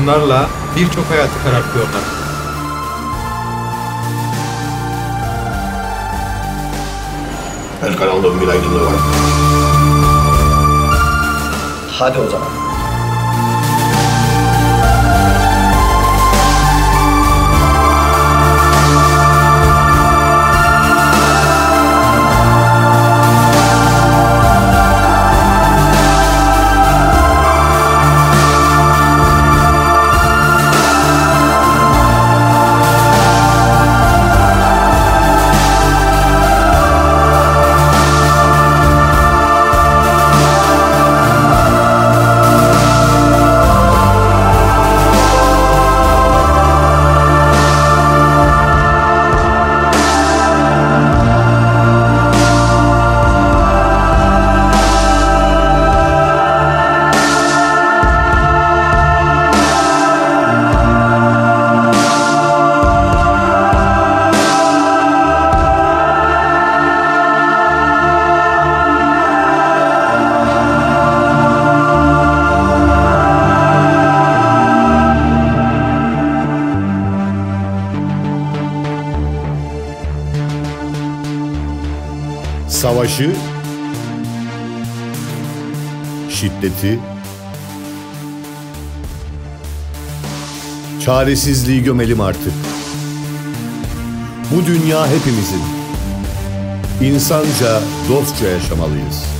bunlarla birçok hayatı karartıyorlar. Her karanlığın bir aydınlığı var. Hadi o zaman. Savaşı, şiddeti, çaresizliği gömelim artık. Bu dünya hepimizin. İnsanca, dostça yaşamalıyız.